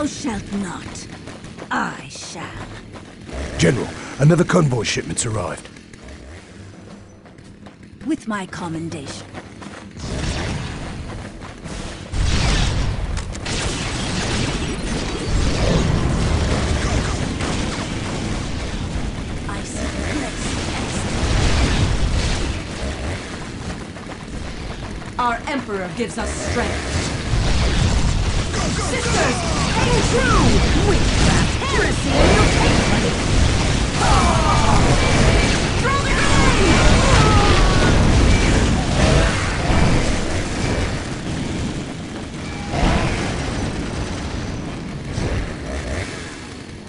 Thou shalt not. I shall. General, another convoy shipment's arrived. With my commendation. I see grace Our Emperor gives us strength. Sisters, true! Witchcraft, heresy, and! Throw the!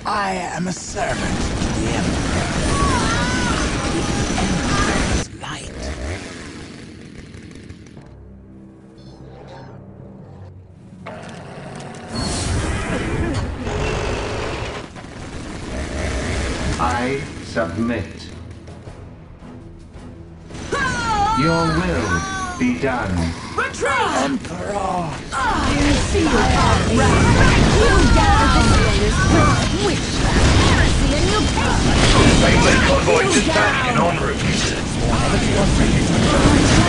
I am a servant I submit. Your will be done. Retreat! Emperor! You see our wrath! You gather this with witchcraft, heresy, and mutation! Baneblade convoy dispatched and en route. Entering alert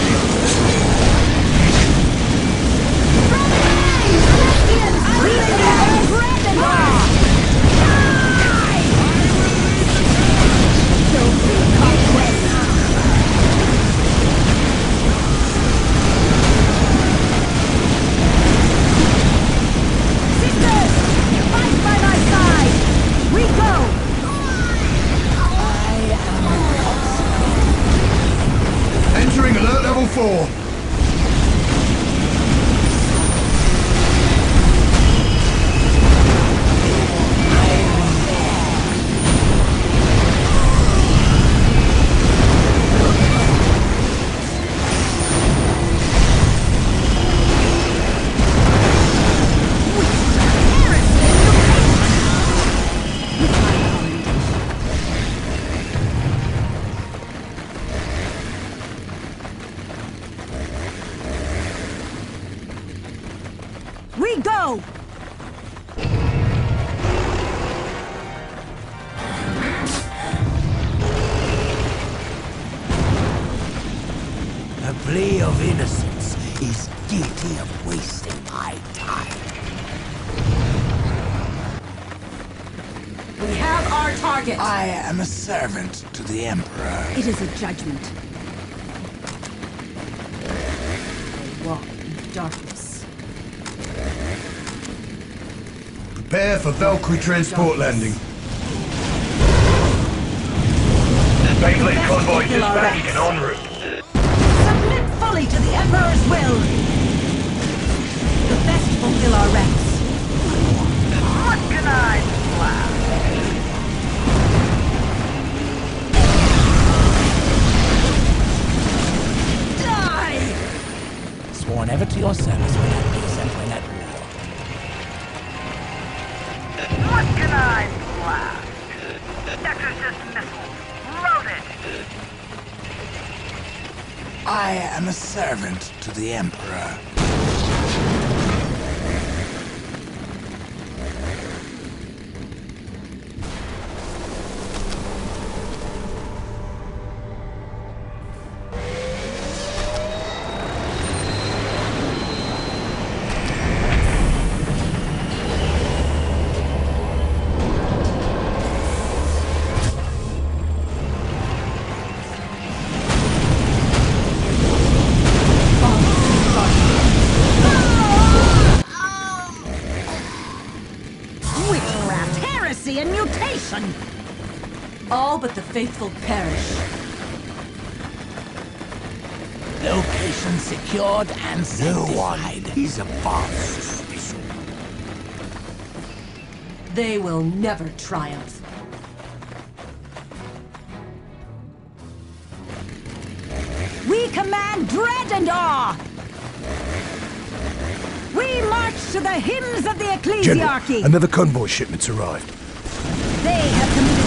level 4. I am a servant to the Emperor. It is a judgment. They walk in darkness. Prepare for Valkyrie transport landing. Baneblade convoy dispatched to the Emperor. Faithful perish. Location secured and No sanctified. one is above suspicion. They will never triumph. We command dread and awe! We march to the hymns of the Ecclesiarchy! General, another convoy shipment's arrived. They have committed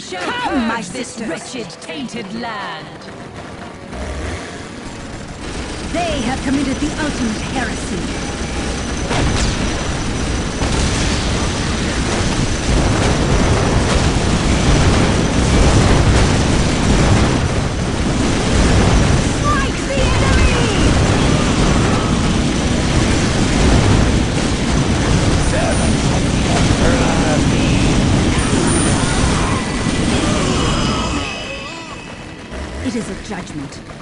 Shall my this wretched, tainted land. They have committed the ultimate heresy. It is a judgment.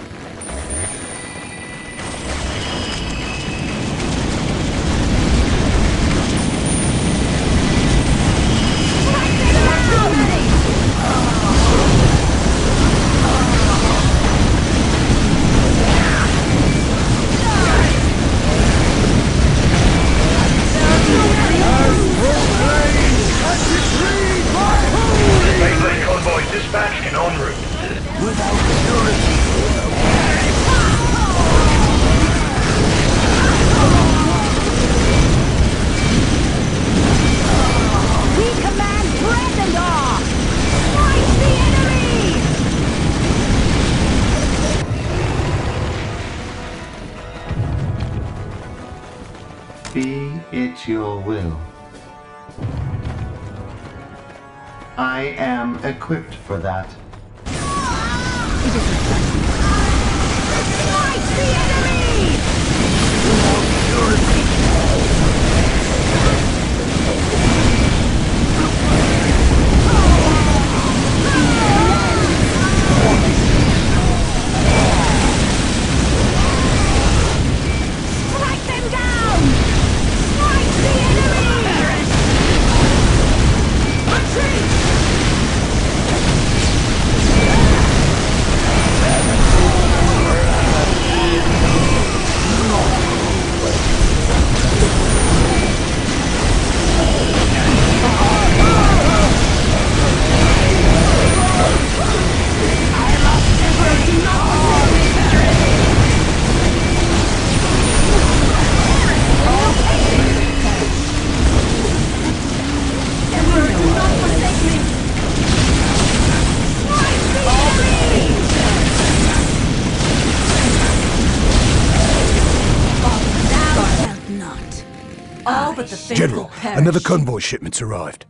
Another convoy shipment's arrived.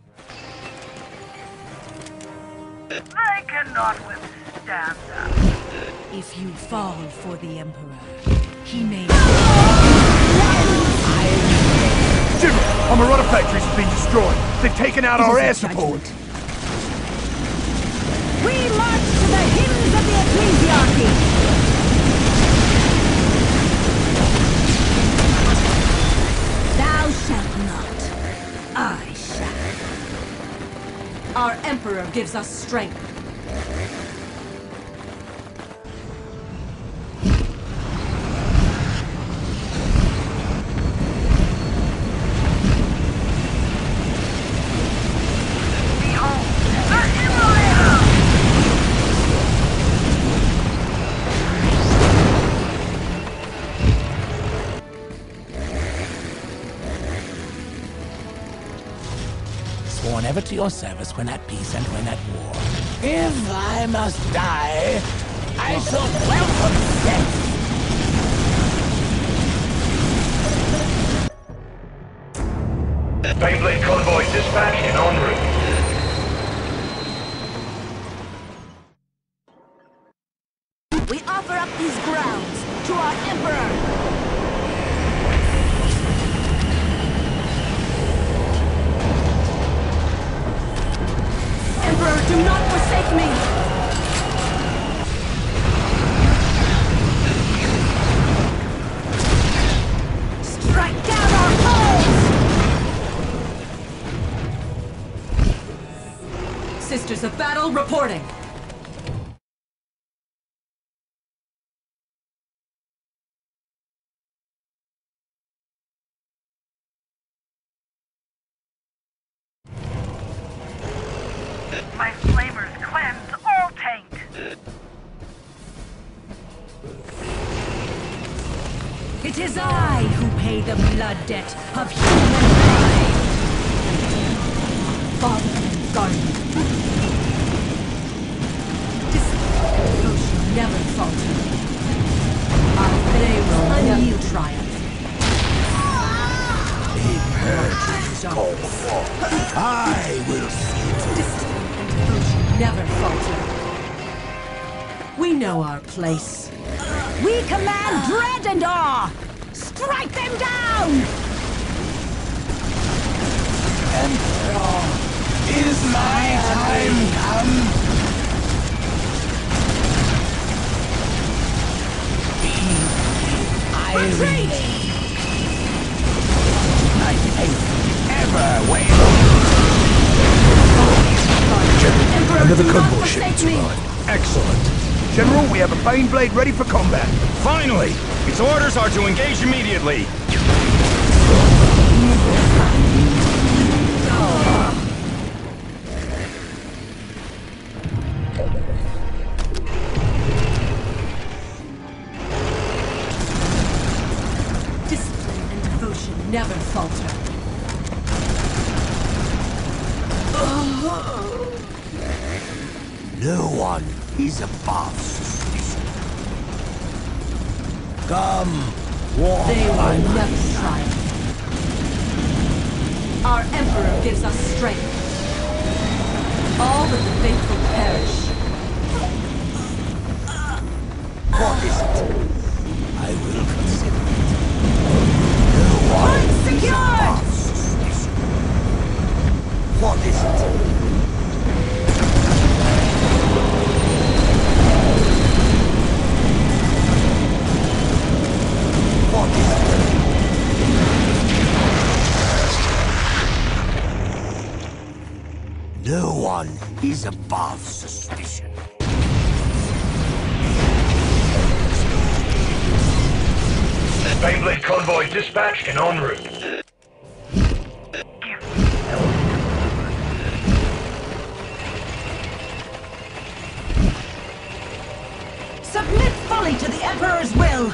They cannot withstand us. If you fall for the Emperor, he may... General, our Marauder factories have been destroyed. They've taken out It our air support. judgment. We march to the hymns of the ecclesiarchy! I shall. Our Emperor gives us strength. Ever to your service when at peace and when at war. If I must die, I shall welcome death. Baneblade convoy dispatched and en route. Debt of humankind! Father and guardian. never falter. Our they will triumph. I will see to Discipline and devotion never falter. We know our place. We command dread and awe! Strike them down! Emperor, is my time come? I Retreat! my faith ever waver. Emperor, Another do not convoy forsake shipment's me! arrived. Excellent. General, we have a Baneblade ready for combat. Finally! Its orders are to engage immediately. Falter. No one is above suspicion. Come, walk They will never triumph. Our Emperor gives us strength. All but the faithful perish. What is it? I will consider it. No one Point secured! What is it? What is it? No one is above suspicion. Baneblade convoy dispatched and en route. Submit fully to the Emperor's will!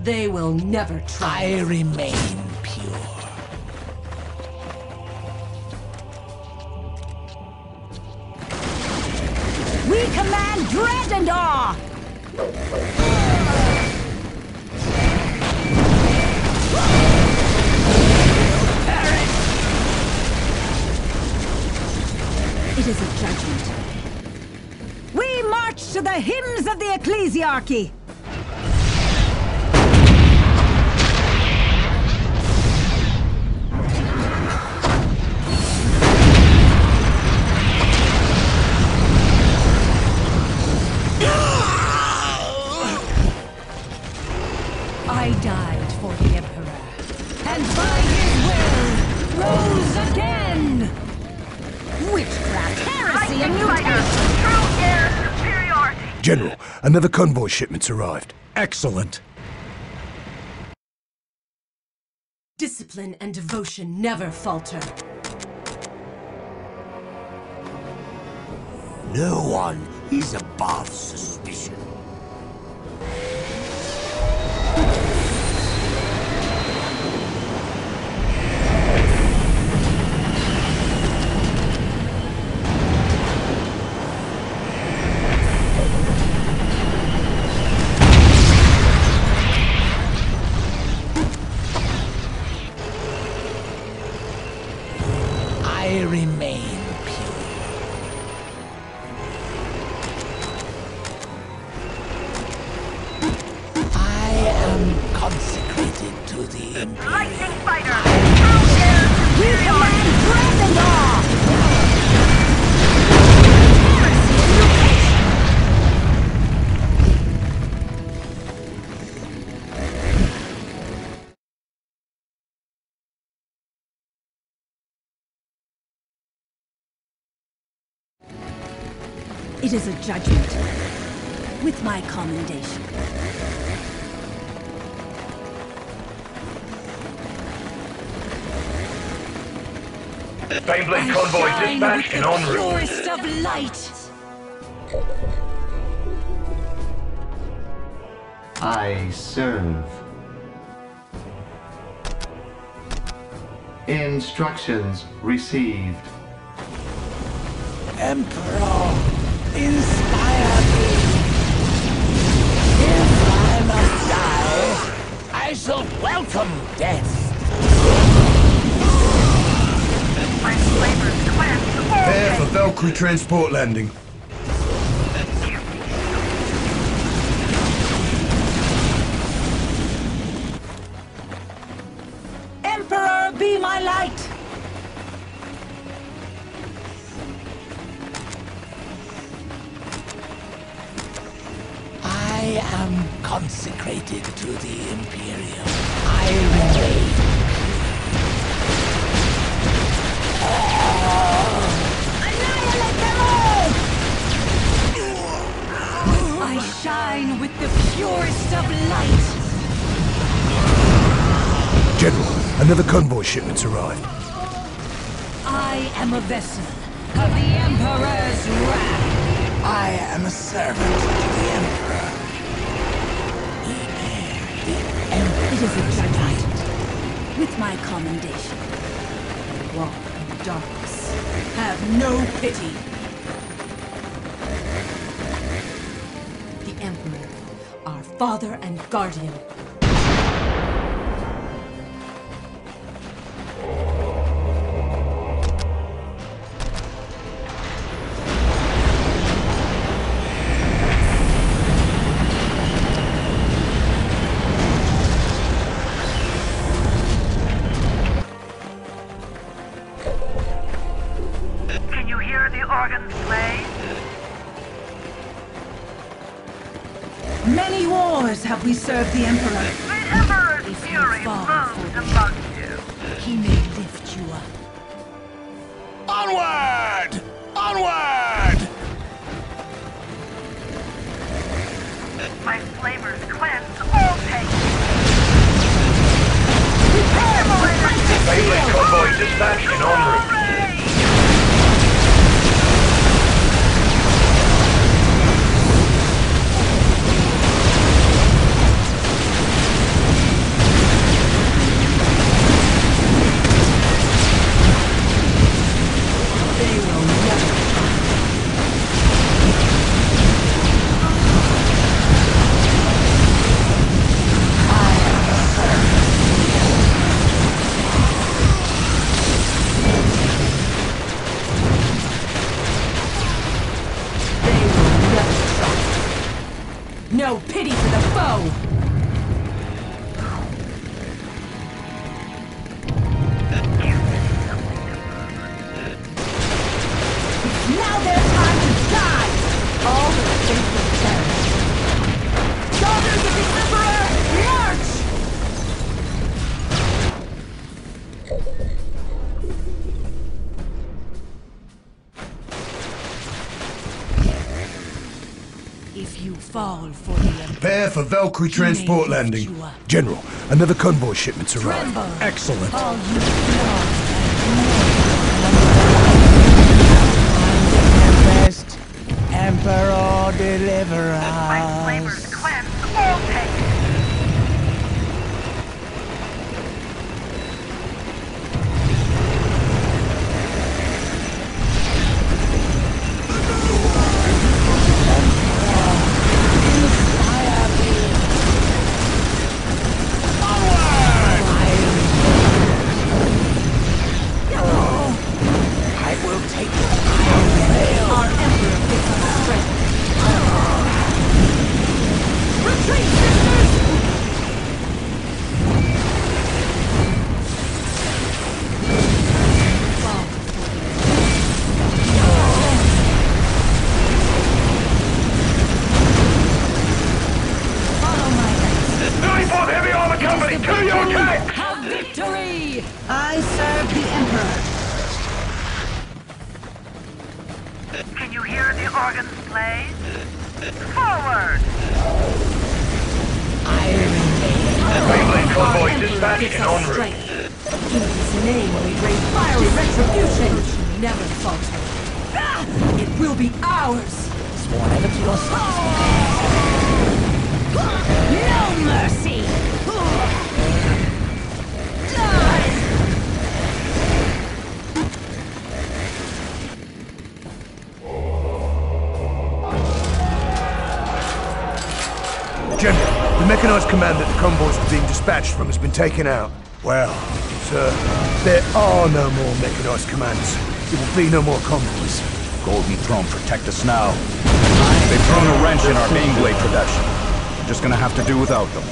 They will never try. I remain pure. We command dread and hymns of the ecclesiarchy! Another convoy shipment's arrived. Excellent. Discipline and devotion never falter. No one is above suspicion. It is a judgment with my commendation. Baneblade convoy Shine dispatched with and en route. purest of light. I serve. Instructions received. Emperor, Inspire me. If I must die, I shall welcome death. Prepare for. Valkyrie transport landing. The purest of light! General, another convoy shipment's arrived. I am a vessel of the Emperor's wrath! I am a servant to the Emperor. It is a judgment. With my commendation. Walk in the darkness. Have no pity. Father and guardian. Many wars have we served the Emperor. The Emperor's If you fury fall moves among you. He may lift you up. Onward! Onward! My flavors cleanse all taste. Baneblade convoy dispatched and en route. Fall for the Emperor, Prepare for Valkyrie transport landing. General, another convoy shipment's arrived. Tremble. Excellent. all you flawed Tempest, Emperor, deliver us. Taken out. Well, sir, there are no more mechanized commands. There will be no more convoys. Golden Throne, protect us now. They've thrown a wrench in our Baneblade production. We're just gonna have to do without them.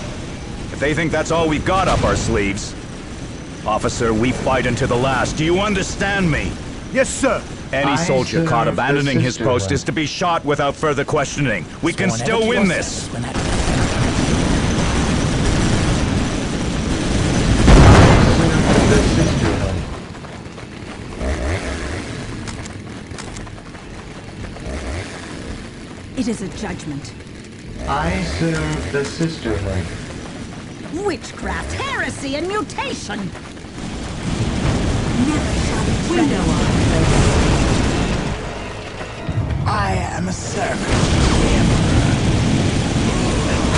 If they think that's all we've got up our sleeves... Officer, we fight until the last. Do you understand me? Yes, sir. Any I soldier caught abandoning his post one. is to be shot without further questioning. We can still win your this. service when at The Sisterhood. It is a judgment. I serve the Sisterhood. Witchcraft, heresy, and mutation! Never shall we We tread know our place. I am a servant.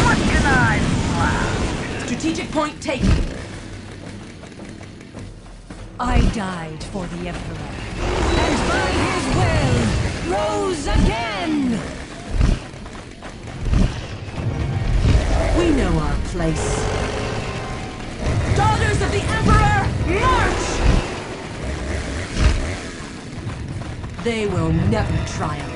What can I Strategic point taken. I died for the Emperor. And by his will, rose again! Place. Daughters of the Emperor, march! They will never triumph.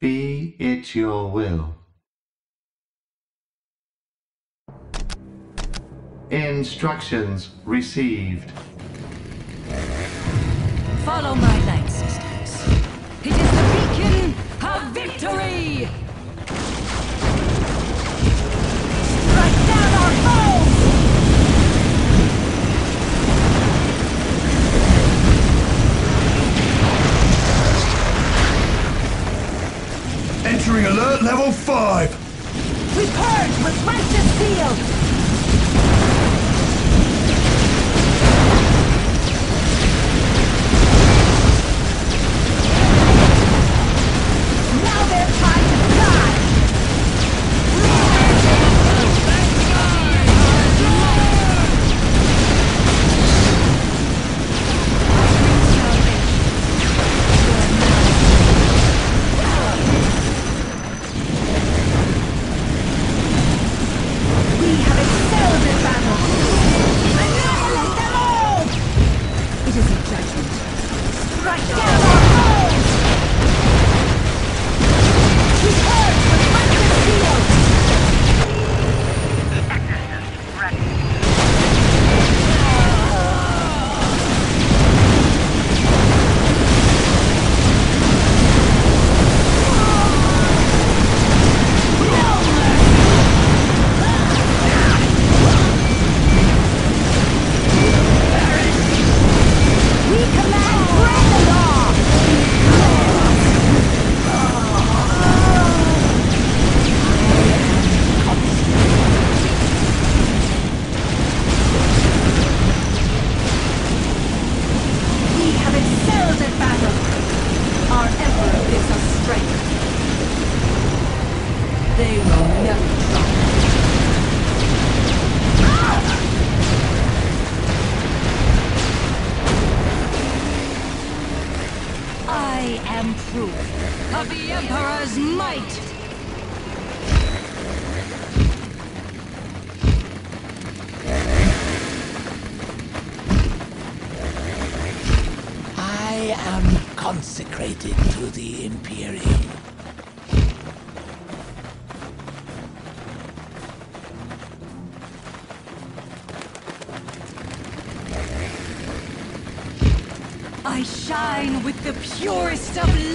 Be it your will. Instructions received. Follow my light, sisters. It is the beacon of victory! Strike down our foes! Entering alert level 5. We purge with righteous zeal!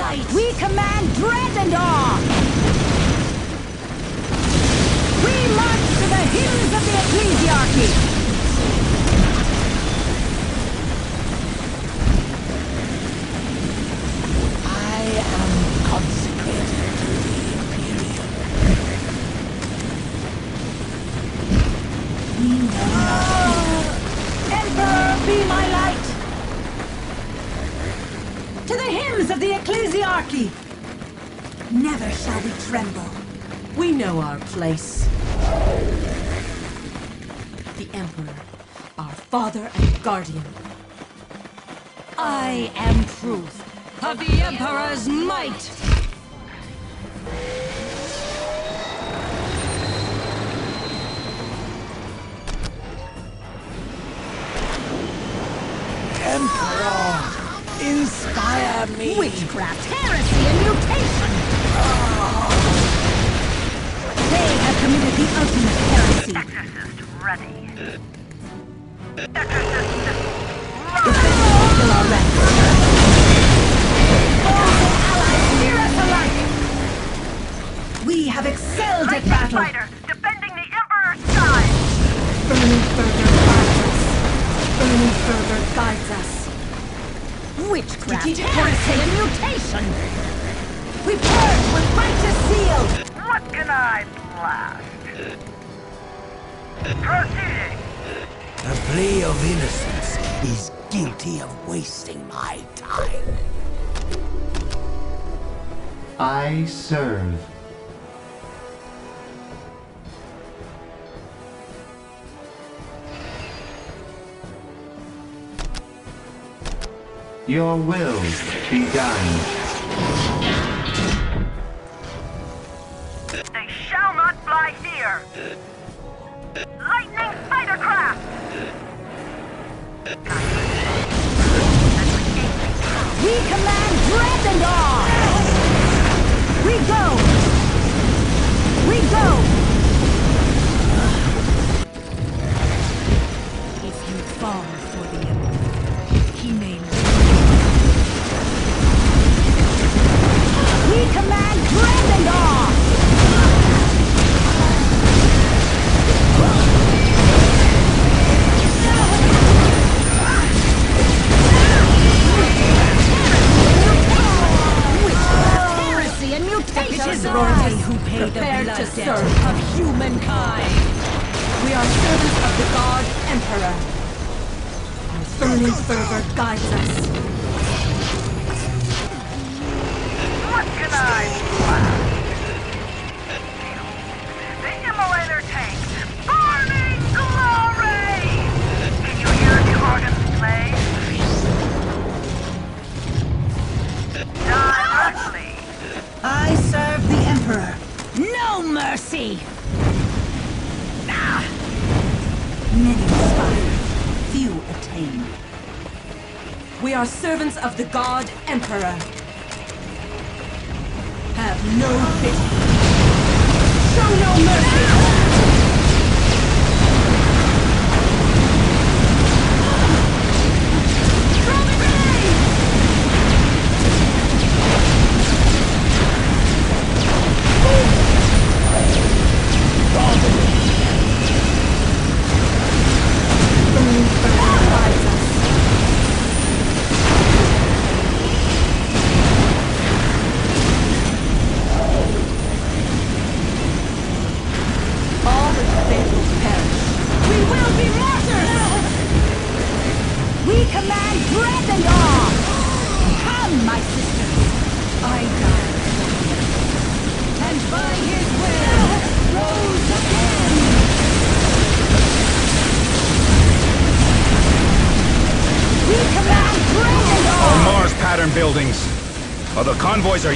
Light! We command dread and awe! We march to the hymns of the ecclesiarchy! I am consecrated to the Imperium. Emperor, be my light! To the hymns of the ecclesiarchy! Never shall we tremble. We know our place. The Emperor our father and guardian. I am proof of the Emperor's might! Inspire me. Witchcraft, heresy, and mutation! Oh. They have committed the ultimate heresy! Exorcist ready. Fill our ranks. Fear us alike! We have excelled at battle. fighter, defending the Emperor's side. Burning further guides us. Burning fervor guides us. Witchcraft, Strategic heresy, and mutation! We purge with righteous zeal. What can I blast? Proceeding. A plea of innocence is guilty of wasting my time. I serve. Your will be done. They shall not fly here. Lightning fighter craft. We command dread and awe! We go! We go! If you fall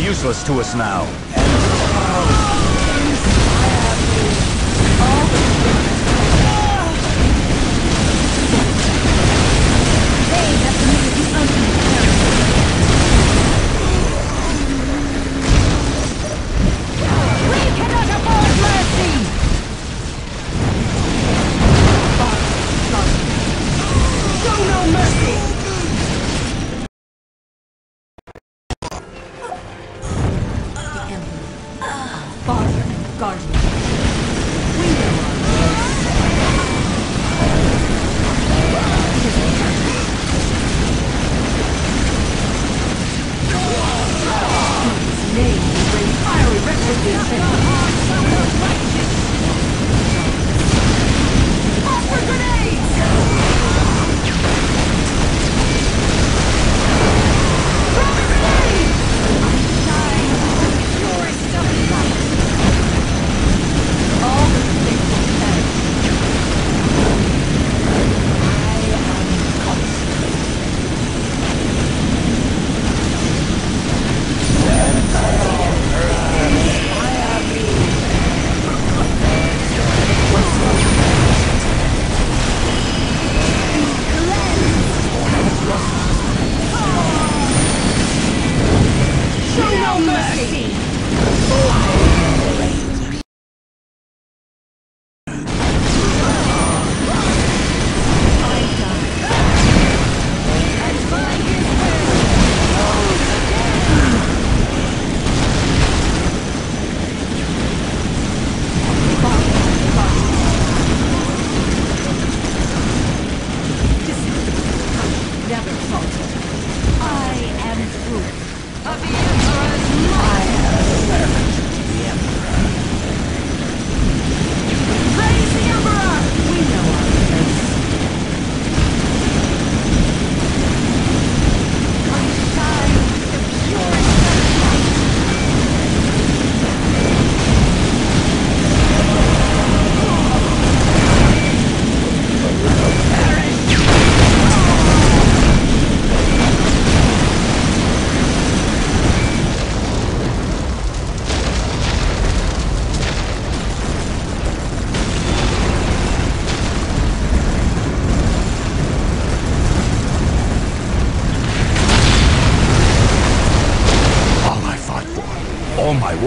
useless to us now.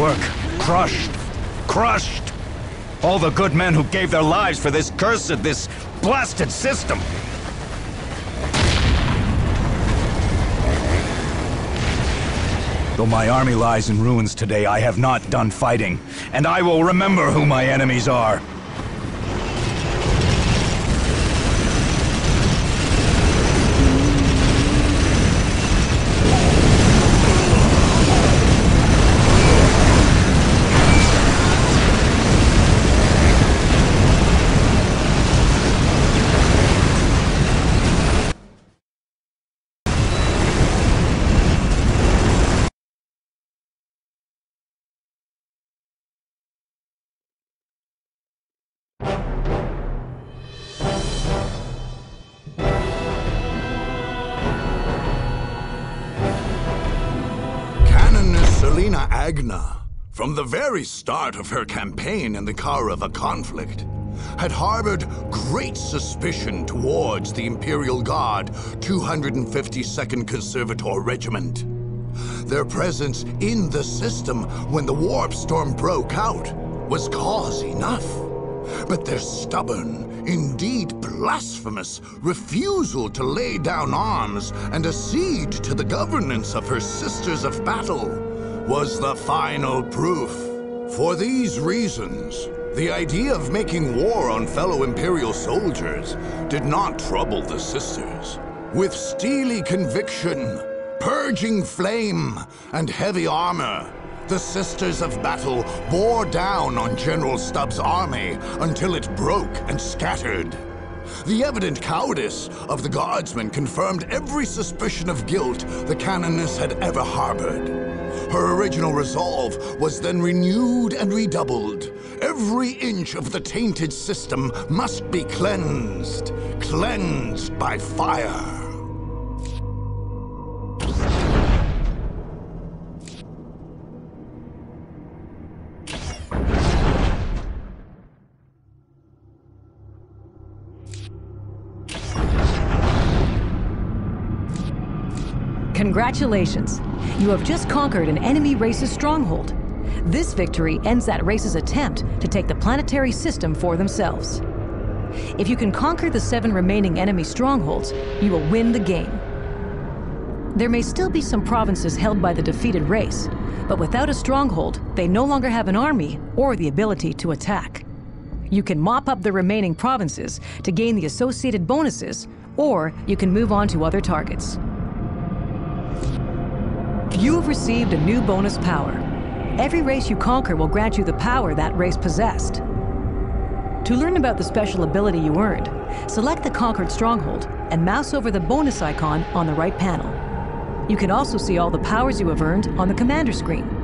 Work, crushed, crushed. All the good men who gave their lives for this cursed, this blasted system. Though my army lies in ruins today, I have not done fighting, and I will remember who my enemies are. Agna, from the very start of her campaign in the Kaurava conflict, had harbored great suspicion towards the Imperial Guard 252nd Conservator Regiment. Their presence in the system when the warp storm broke out was cause enough. But their stubborn, indeed blasphemous, refusal to lay down arms and accede to the governance of her Sisters of Battle was the final proof. For these reasons, the idea of making war on fellow Imperial soldiers did not trouble the Sisters. With steely conviction, purging flame, and heavy armor, the Sisters of Battle bore down on General Stubbs' army until it broke and scattered. The evident cowardice of the Guardsmen confirmed every suspicion of guilt the Canoness had ever harbored. Her original resolve was then renewed and redoubled. Every inch of the tainted system must be cleansed, cleansed by fire. Congratulations! You have just conquered an enemy race's stronghold. This victory ends that race's attempt to take the planetary system for themselves. If you can conquer the seven remaining enemy strongholds, you will win the game. There may still be some provinces held by the defeated race, but without a stronghold, they no longer have an army or the ability to attack. You can mop up the remaining provinces to gain the associated bonuses, or you can move on to other targets. You have received a new bonus power. Every race you conquer will grant you the power that race possessed. To learn about the special ability you earned, select the conquered stronghold and mouse over the bonus icon on the right panel. You can also see all the powers you have earned on the commander screen.